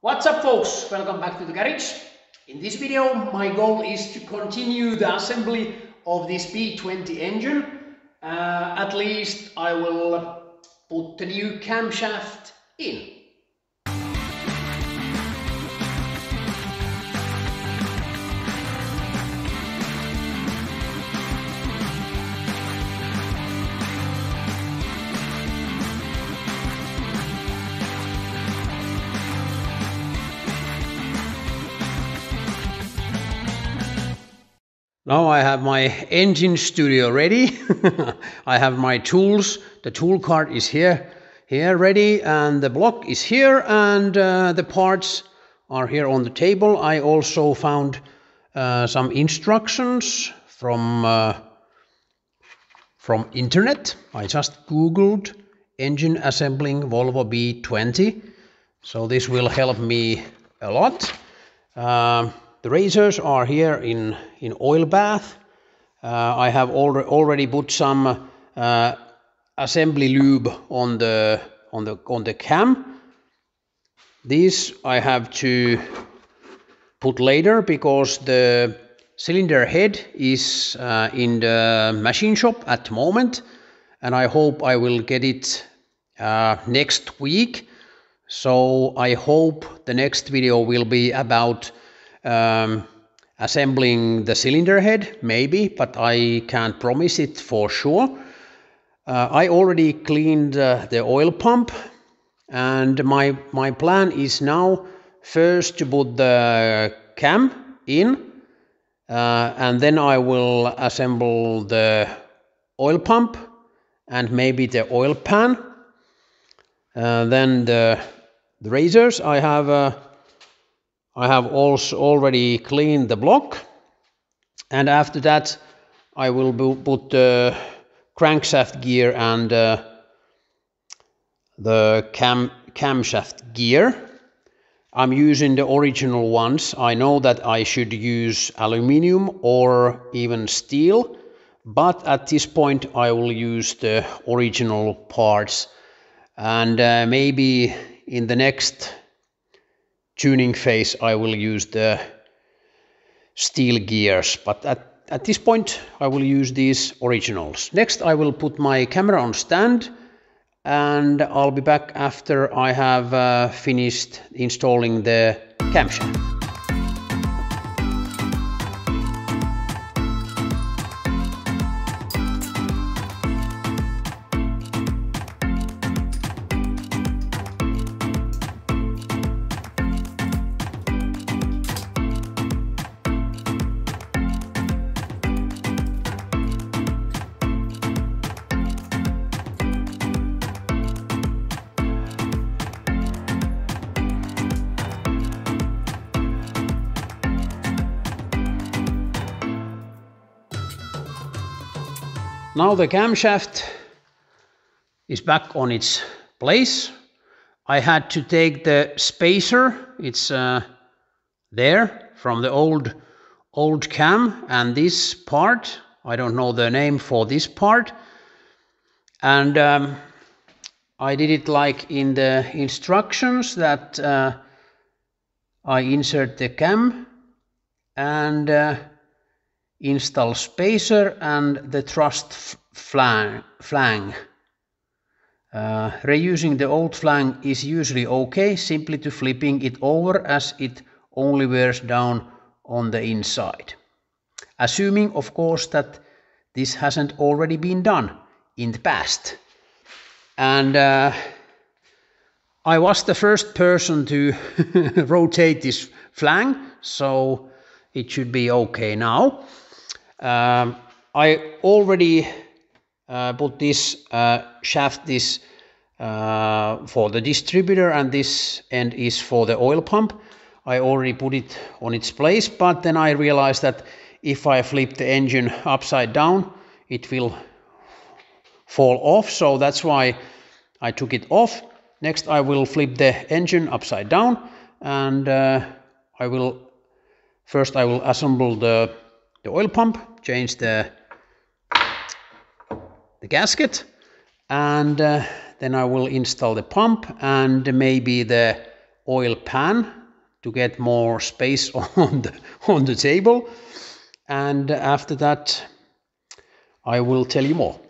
What's up folks, welcome back to the garage. In this video my goal is to continue the assembly of this B20 engine. Uh, at least I will put the new camshaft in. Now I have my engine studio ready. I have my tools. The tool cart is here, here ready, and the block is here, and uh, the parts are here on the table. I also found uh, some instructions from uh, from internet. I just googled engine assembling Volvo B20, so this will help me a lot. The razors are here in, in oil bath. Uh, I have alre already put some uh, assembly lube on the, on, the, on the cam. These I have to put later because the cylinder head is uh, in the machine shop at the moment and I hope I will get it uh, next week. So I hope the next video will be about um, assembling the cylinder head, maybe, but I can't promise it for sure. Uh, I already cleaned uh, the oil pump and my, my plan is now first to put the cam in uh, and then I will assemble the oil pump and maybe the oil pan. Uh, then the, the razors I have I have also already cleaned the block and after that I will put the crankshaft gear and uh, the cam camshaft gear. I'm using the original ones. I know that I should use aluminium or even steel, but at this point I will use the original parts and uh, maybe in the next tuning phase I will use the steel gears but at, at this point I will use these originals. Next I will put my camera on stand and I'll be back after I have uh, finished installing the camshaft. Now the camshaft is back on its place. I had to take the spacer, it's uh, there from the old old cam and this part, I don't know the name for this part. And um, I did it like in the instructions that uh, I insert the cam and uh, install spacer and the thrust flang. flang. Uh, reusing the old flang is usually okay, simply to flipping it over as it only wears down on the inside. Assuming, of course, that this hasn't already been done in the past. And uh, I was the first person to rotate this flang, so it should be okay now. Um, I already uh, put this uh, shaft this uh, for the distributor and this end is for the oil pump. I already put it on its place, but then I realized that if I flip the engine upside down, it will fall off. So that's why I took it off. Next, I will flip the engine upside down and uh, I will first I will assemble the the oil pump, change the, the gasket, and uh, then I will install the pump and maybe the oil pan to get more space on the, on the table. And after that, I will tell you more.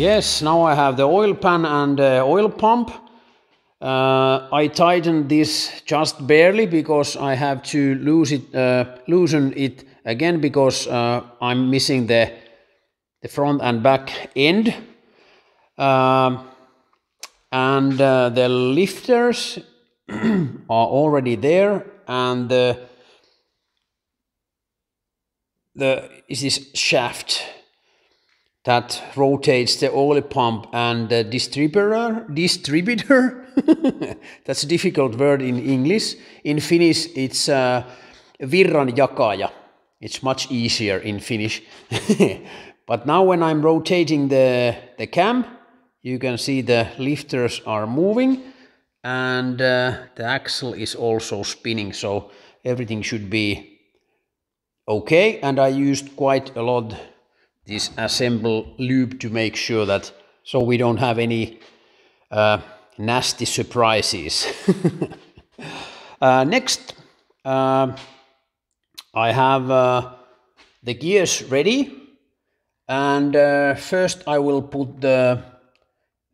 Yes, now I have the oil pan and uh, oil pump. Uh, I tightened this just barely because I have to lose it, uh, loosen it again because uh, I'm missing the, the front and back end. Um, and uh, the lifters are already there and the, the is this shaft that rotates the oil pump and the distributor distributor? That's a difficult word in english. In finnish it's uh, virranjakaja it's much easier in finnish. But now when i'm rotating the the cam you can see the lifters are moving and uh, the axle is also spinning. So everything should be okay. And i used quite a lot this assemble lube to make sure that so we don't have any uh, nasty surprises. uh, next, uh, I have uh, the gears ready and uh, first I will put the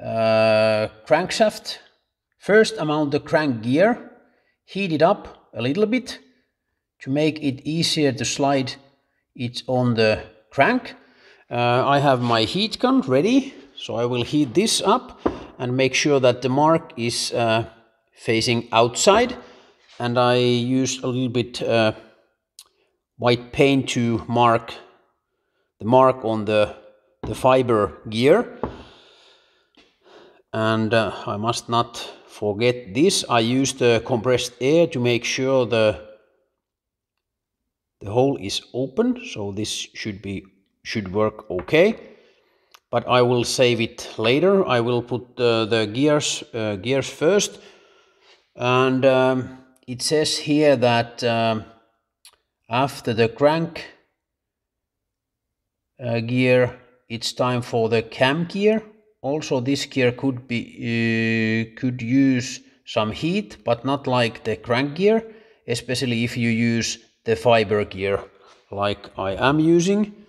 uh, crankshaft. First mount the crank gear, heat it up a little bit to make it easier to slide it on the crank uh, I have my heat gun ready, so I will heat this up and make sure that the mark is uh, facing outside. And I use a little bit uh, white paint to mark the mark on the, the fiber gear. And uh, I must not forget this. I use the compressed air to make sure the the hole is open, so this should be should work okay but I will save it later. I will put uh, the gears uh, gears first. And um, it says here that um, after the crank uh, gear it's time for the cam gear. Also this gear could be uh, could use some heat but not like the crank gear especially if you use the fiber gear like I am using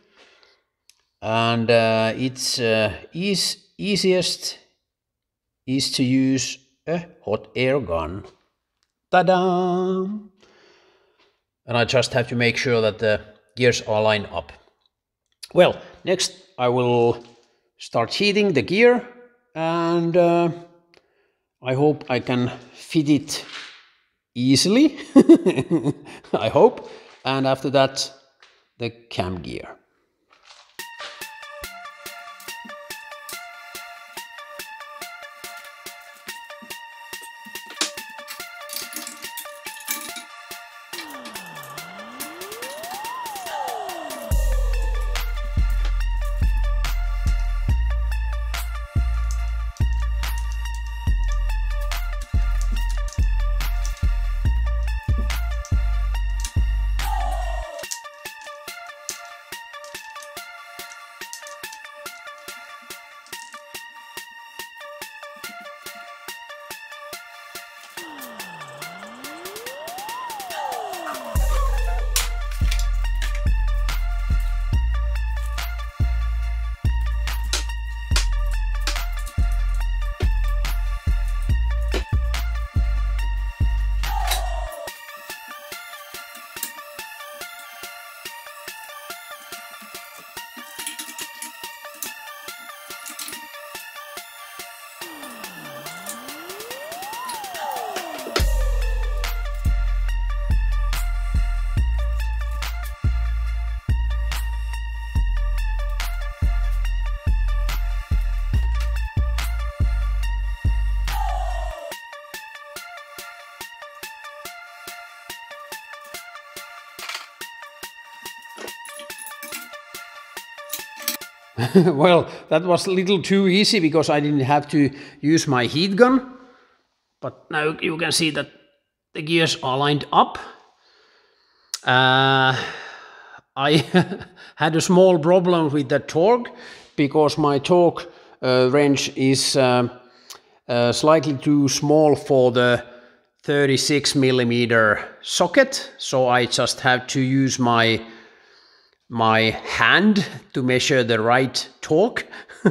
and uh, it's uh, is easiest is to use a hot air gun. Ta-da! And I just have to make sure that the gears are lined up. Well, next I will start heating the gear and uh, I hope I can fit it easily. I hope. And after that, the cam gear. well, that was a little too easy because I didn't have to use my heat gun. But now you can see that the gears are lined up. Uh, I had a small problem with the torque because my torque uh, range is uh, uh slightly too small for the 36 millimeter socket. So I just have to use my my hand to measure the right torque,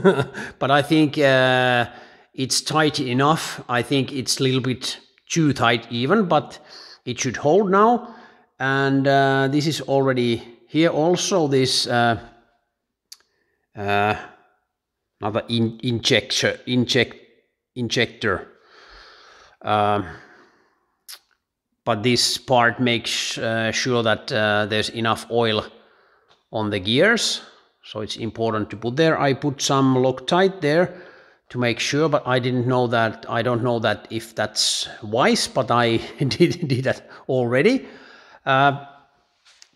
but I think uh, it's tight enough. I think it's a little bit too tight even, but it should hold now. And uh, this is already here also this uh, uh, another in injector, inject, injector. Um, but this part makes uh, sure that uh, there's enough oil on the gears. So it's important to put there. I put some Loctite there to make sure but I didn't know that I don't know that if that's wise but I did, did that already. Uh,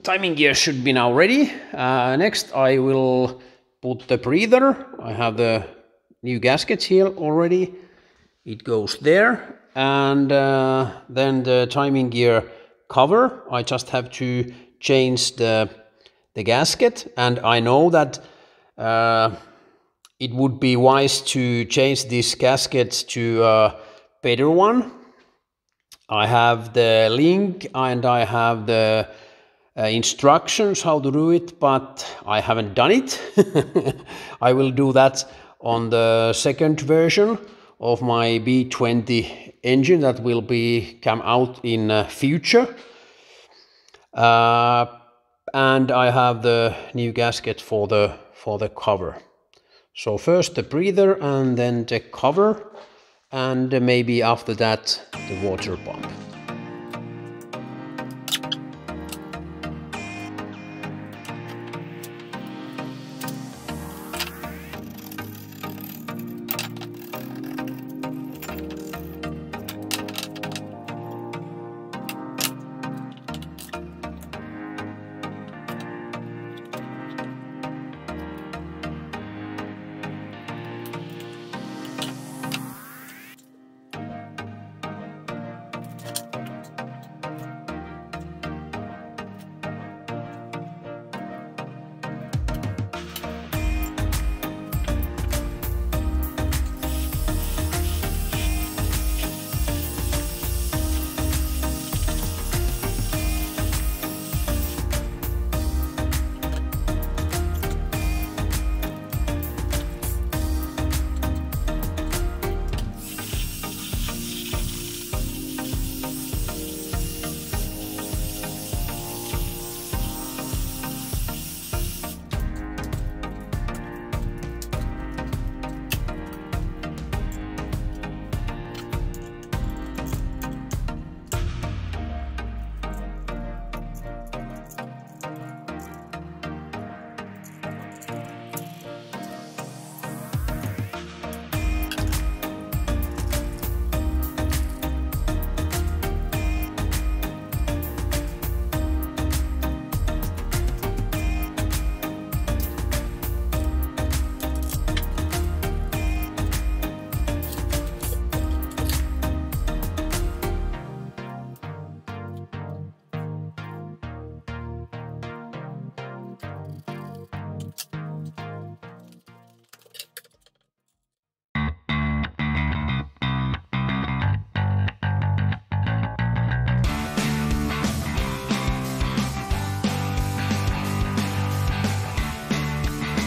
timing gear should be now ready. Uh, next I will put the breather. I have the new gaskets here already. It goes there. And uh, then the timing gear cover. I just have to change the the gasket and I know that uh, it would be wise to change this gasket to a better one. I have the link and I have the uh, instructions how to do it, but I haven't done it. I will do that on the second version of my B20 engine that will be come out in uh, future. Uh, and I have the new gasket for the for the cover. So first the breather and then the cover and maybe after that the water pump.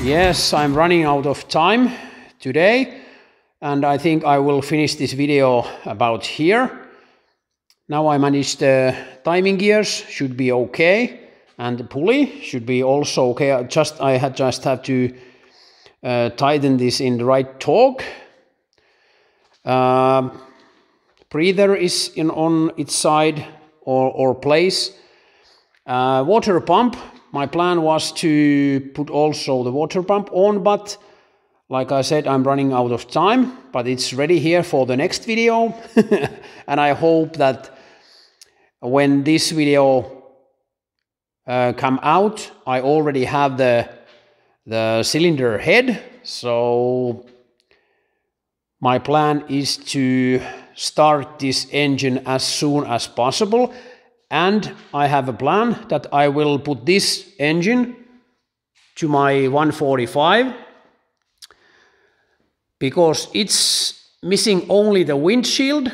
Yes, I'm running out of time today and I think I will finish this video about here. Now I managed the timing gears, should be okay and the pulley should be also okay. I Just I had just have to uh, tighten this in the right torque. Uh, breather is in on its side or, or place. Uh, water pump, my plan was to put also the water pump on, but like I said, I'm running out of time, but it's ready here for the next video. and I hope that when this video uh, come out, I already have the, the cylinder head. So my plan is to start this engine as soon as possible. And I have a plan that I will put this engine to my 145 because it's missing only the windshield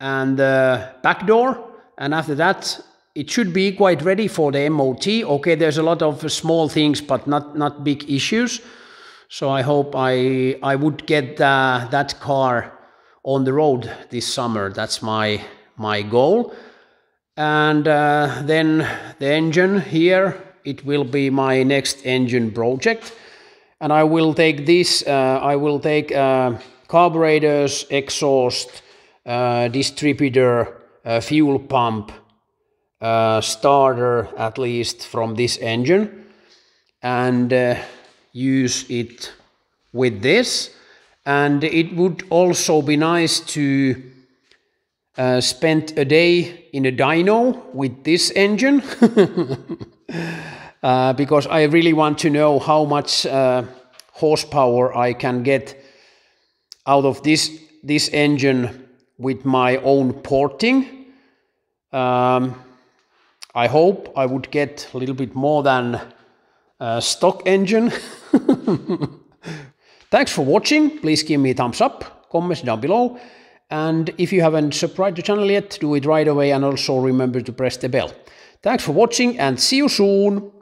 and the back door and after that it should be quite ready for the MOT. Okay, there's a lot of small things but not, not big issues. So I hope I, I would get uh, that car on the road this summer. That's my, my goal. And uh, then the engine here, it will be my next engine project. And I will take this, uh, I will take uh, carburetors, exhaust, uh, distributor, uh, fuel pump, uh, starter at least from this engine and use it with this. And it would also be nice to uh, spent a day in a dyno with this engine uh, because I really want to know how much uh, horsepower I can get out of this this engine with my own porting. Um, I hope I would get a little bit more than a stock engine. Thanks for watching. Please give me a thumbs up, comments down below. And if you haven't subscribed to the channel yet, do it right away and also remember to press the bell. Thanks for watching and see you soon!